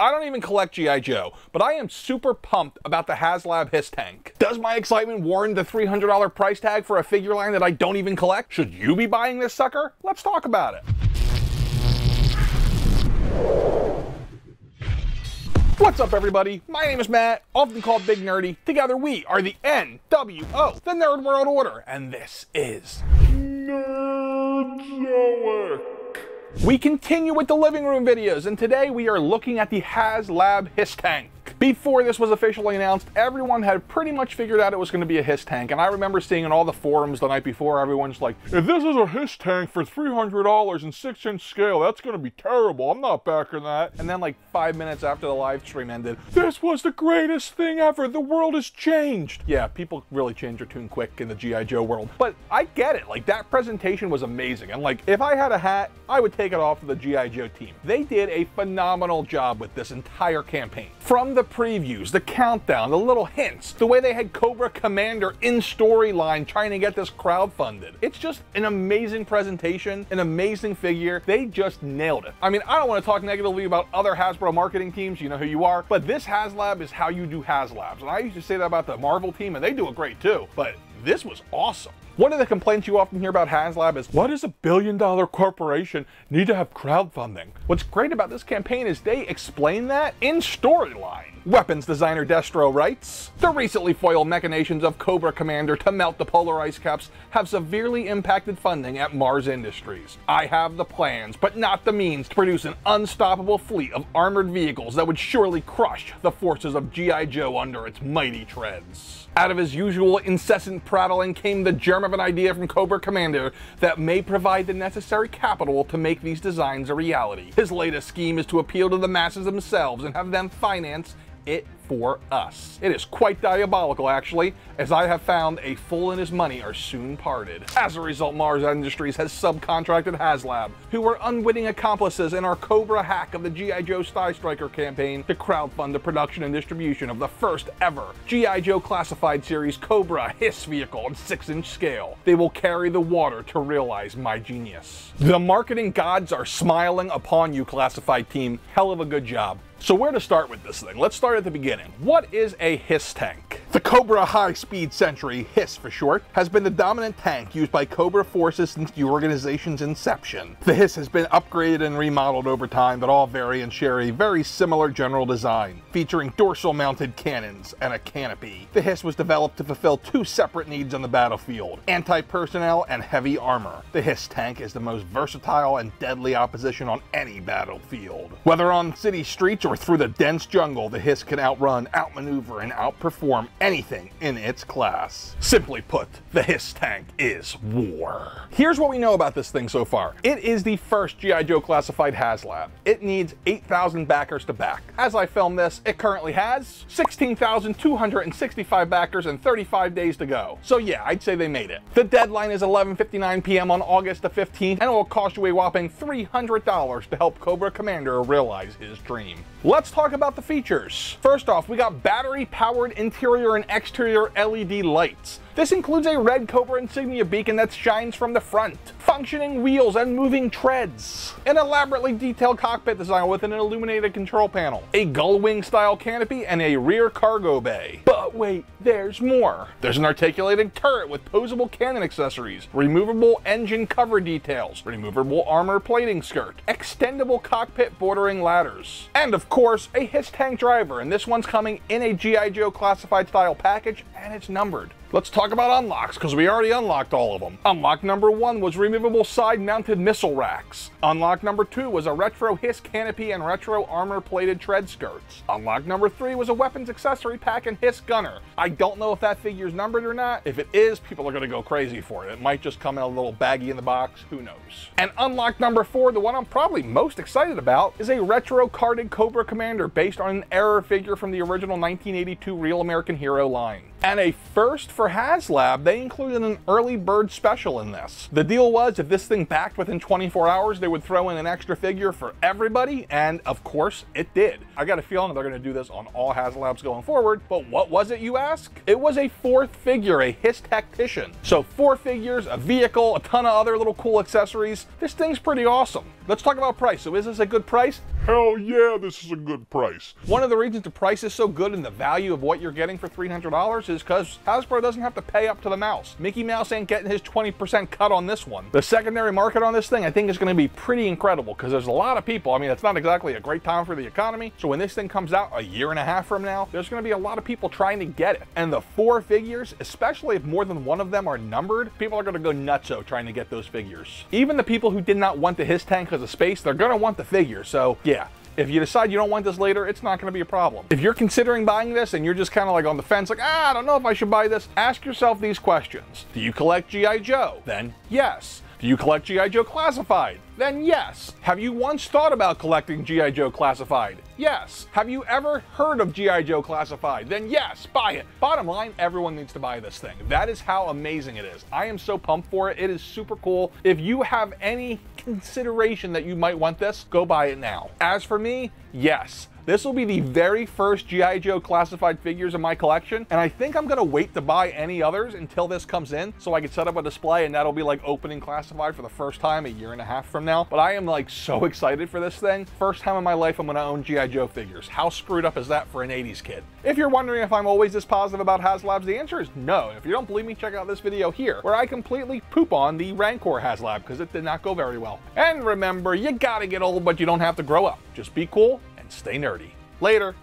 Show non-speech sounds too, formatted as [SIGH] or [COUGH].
I don't even collect G.I. Joe, but I am super pumped about the HasLab Hiss Tank. Does my excitement warrant the $300 price tag for a figure line that I don't even collect? Should you be buying this sucker? Let's talk about it. What's up, everybody? My name is Matt, often called Big Nerdy. Together, we are the NWO, the Nerd World Order, and this is Nerdzoic. We continue with the living room videos, and today we are looking at the HasLab Hiss Tank. Before this was officially announced, everyone had pretty much figured out it was going to be a Hiss tank, and I remember seeing in all the forums the night before, everyone's like, if this is a Hiss tank for $300 in 6-inch scale, that's going to be terrible. I'm not backing that. And then like five minutes after the live stream ended, this was the greatest thing ever. The world has changed. Yeah, people really change their tune quick in the G.I. Joe world. But I get it. Like, that presentation was amazing. And like, if I had a hat, I would take it off of the G.I. Joe team. They did a phenomenal job with this entire campaign. From the previews, the countdown, the little hints, the way they had Cobra Commander in storyline trying to get this crowdfunded. It's just an amazing presentation, an amazing figure. They just nailed it. I mean, I don't want to talk negatively about other Hasbro marketing teams, you know who you are, but this HasLab is how you do HasLabs. And I used to say that about the Marvel team, and they do it great too, but this was awesome. One of the complaints you often hear about HasLab is, why does a billion dollar corporation need to have crowdfunding? What's great about this campaign is they explain that in storyline. Weapons designer Destro writes, The recently foiled machinations of Cobra Commander to melt the polar ice caps have severely impacted funding at Mars Industries. I have the plans, but not the means to produce an unstoppable fleet of armored vehicles that would surely crush the forces of G.I. Joe under its mighty treads. Out of his usual incessant prattling came the germ of an idea from Cobra Commander that may provide the necessary capital to make these designs a reality. His latest scheme is to appeal to the masses themselves and have them finance it for us. It is quite diabolical, actually, as I have found a fool and his money are soon parted. As a result, Mars Industries has subcontracted HasLab, who were unwitting accomplices in our Cobra hack of the G.I. Joe Sky Striker campaign, to crowdfund the production and distribution of the first ever G.I. Joe classified series Cobra Hiss vehicle on 6-inch scale. They will carry the water to realize my genius. The marketing gods are smiling upon you, classified team. Hell of a good job. So where to start with this thing? Let's start at the beginning. What is a Hiss tank? The Cobra High Speed Sentry, Hiss for short, has been the dominant tank used by Cobra forces since the organization's inception. The Hiss has been upgraded and remodeled over time, but all variants share a very similar general design, featuring dorsal mounted cannons and a canopy. The Hiss was developed to fulfill two separate needs on the battlefield, anti-personnel and heavy armor. The Hiss tank is the most versatile and deadly opposition on any battlefield. Whether on city streets or through the dense jungle, the Hiss can outrun, outmaneuver, and outperform anything in its class. Simply put, the Hiss tank is war. Here's what we know about this thing so far. It is the first G.I. Joe classified HasLab. It needs 8,000 backers to back. As I film this, it currently has 16,265 backers and 35 days to go. So yeah, I'd say they made it. The deadline is 11.59 p.m. on August the 15th, and it will cost you a whopping $300 to help Cobra Commander realize his dream. Let's talk about the features. First off, we got battery-powered interior and exterior LED lights. This includes a red Cobra insignia beacon that shines from the front, functioning wheels and moving treads, an elaborately detailed cockpit design with an illuminated control panel, a gull wing style canopy, and a rear cargo bay. But wait, there's more. There's an articulated turret with posable cannon accessories, removable engine cover details, removable armor plating skirt, extendable cockpit bordering ladders, and of course, a Hiss tank driver, and this one's coming in a G.I. Joe classified style package, and it's numbered. Let's talk about unlocks, because we already unlocked all of them. Unlock number one was removable side-mounted missile racks. Unlock number two was a retro Hiss canopy and retro armor-plated tread skirts. Unlock number three was a weapons accessory pack and Hiss gunner. I don't know if that figure's numbered or not. If it is, people are going to go crazy for it. It might just come in a little baggy in the box, who knows. And unlock number four, the one I'm probably most excited about, is a retro carded Cobra Commander based on an error figure from the original 1982 Real American Hero line. And a first for HasLab, they included an early bird special in this. The deal was if this thing backed within 24 hours, they would throw in an extra figure for everybody, and of course, it did. I got a feeling they're gonna do this on all HasLabs going forward, but what was it, you ask? It was a fourth figure, a Hiss Tactician. So four figures, a vehicle, a ton of other little cool accessories. This thing's pretty awesome. let's talk about price. So is this a good price? Hell yeah, this is a good price. One of the reasons the price is so good and the value of what you're getting for $300 is because Hasbro doesn't have to pay up to the mouse. Mickey Mouse ain't getting his 20% cut on this one. The secondary market on this thing I think is going to be pretty incredible because there's a lot of people. I mean, it's not exactly a great time for the economy. So when this thing comes out a year and a half from now, there's going to be a lot of people trying to get it. And the four figures, especially if more than one of them are numbered, people are going to go nutso trying to get those figures. Even the people who did not want the Hiss tank because of space, they're going to want the figure. So yeah, if you decide you don't want this later, it's not going to be a problem. If you're considering buying this and you're just kind of like on the fence, like, ah, I don't know if I should buy this, ask yourself these questions. Do you collect G.I. Joe? Then yes. Do you collect G.I. Joe Classified? Then yes. Have you once thought about collecting G.I. Joe Classified? Yes. Have you ever heard of G.I. Joe Classified? Then yes, buy it. Bottom line, everyone needs to buy this thing. That is how amazing it is. I am so pumped for it. It is super cool. If you have any consideration that you might want this, go buy it now. As for me, yes. This will be the very first G.I. Joe classified figures in my collection, and I think I'm gonna wait to buy any others until this comes in so I can set up a display and that'll be like opening classified for the first time a year and a half from now. But I am like so [LAUGHS] excited for this thing. First time in my life I'm gonna own G.I. Joe figures. How screwed up is that for an 80s kid? If you're wondering if I'm always this positive about HasLabs, the answer is no. If you don't believe me, check out this video here, where I completely poop on the Rancor HasLab because it did not go very well. And remember, you gotta get old, but you don't have to grow up. Just be cool stay nerdy. Later.